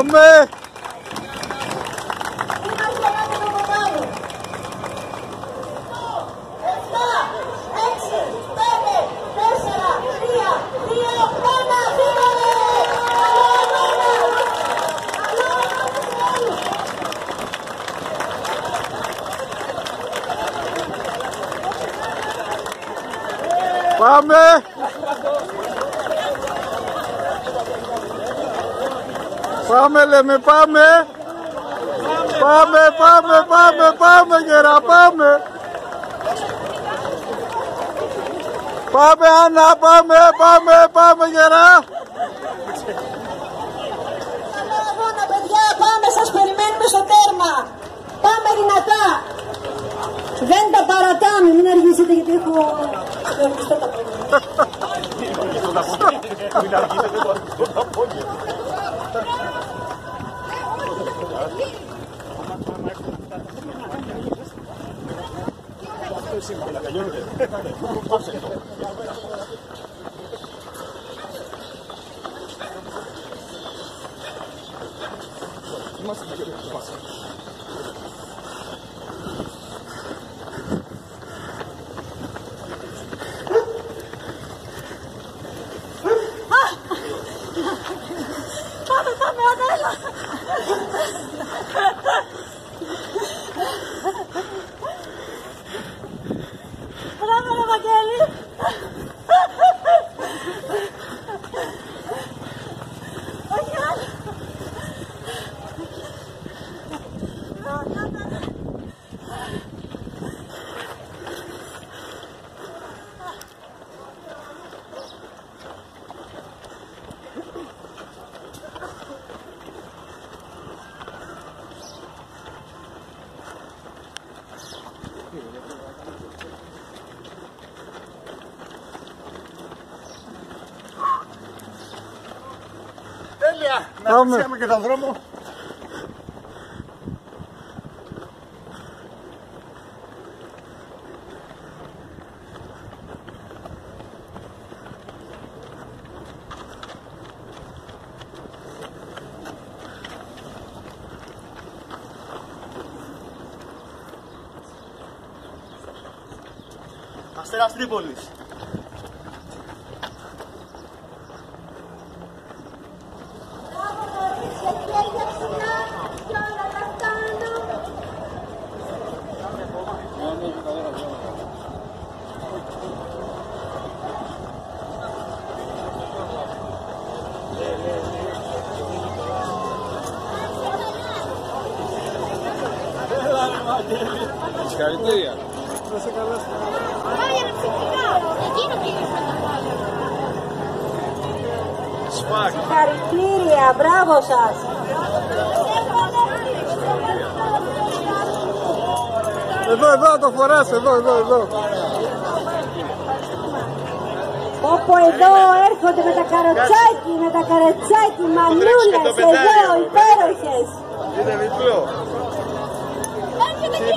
Πάμε! Πάμε! Πάμε λέμε πάμε! Πάμε, πάμε, πάμε, πάμε γερά, πάμε! Πάμε Άννα, πάμε, πάμε, πάμε γερά! Αγώνα παιδιά, πάμε, σας περιμένουμε στο τέρμα! Πάμε δυνατά! Δεν τα παρατάμε, μην αργήσετε γιατί έχω... るもなんか夜でコンセプト。います。います。Τέλεια! Να Πάμε. πιάσουμε και τον δρόμο. Αστέρας Τρίπολης. Συγχαρητήρια. Σφάκ. Συγχαρητήρια, μπράβο σας. Εδώ, εδώ το φοράς, εδώ, εδώ, εδώ. Όπου εδώ έρχονται με τα καροτσάκι, με τα καροτσάκι, μανούλες, εδώ, υπέροχες. Είναι διπλό. Τι